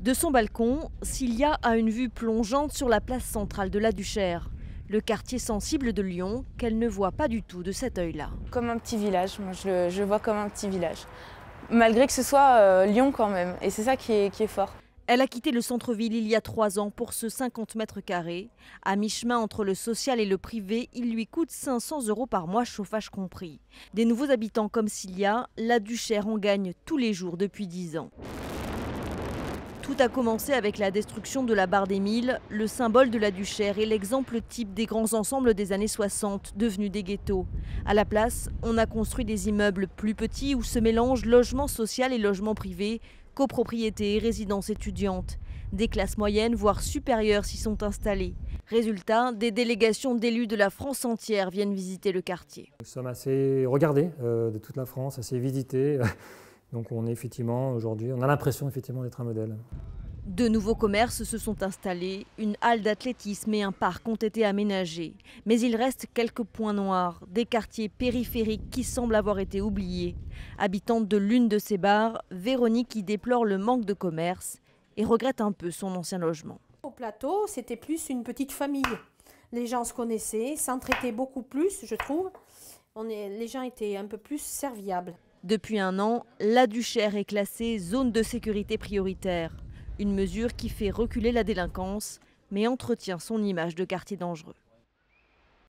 De son balcon, Cilia a une vue plongeante sur la place centrale de la Duchère, le quartier sensible de Lyon qu'elle ne voit pas du tout de cet œil-là. Comme un petit village, moi je le, je le vois comme un petit village. Malgré que ce soit euh, Lyon quand même, et c'est ça qui est, qui est fort. Elle a quitté le centre-ville il y a trois ans pour ce 50 mètres carrés. À mi-chemin entre le social et le privé, il lui coûte 500 euros par mois, chauffage compris. Des nouveaux habitants comme Cilia, la Duchère en gagne tous les jours depuis 10 ans. Tout a commencé avec la destruction de la barre des Milles, le symbole de la Duchère et l'exemple type des grands ensembles des années 60, devenus des ghettos. À la place, on a construit des immeubles plus petits où se mélangent logement social et logement privé, copropriété et résidences étudiantes. Des classes moyennes, voire supérieures, s'y sont installées. Résultat, des délégations d'élus de la France entière viennent visiter le quartier. Nous sommes assez regardés euh, de toute la France, assez visités. Donc on est effectivement aujourd'hui, on a l'impression effectivement d'être un modèle. De nouveaux commerces se sont installés, une halle d'athlétisme et un parc ont été aménagés. Mais il reste quelques points noirs, des quartiers périphériques qui semblent avoir été oubliés. Habitante de l'une de ces bars, Véronique y déplore le manque de commerce et regrette un peu son ancien logement. Au plateau, c'était plus une petite famille. Les gens se connaissaient, s'entraitaient beaucoup plus, je trouve. On est, les gens étaient un peu plus serviables. Depuis un an, la Duchère est classée zone de sécurité prioritaire. Une mesure qui fait reculer la délinquance, mais entretient son image de quartier dangereux.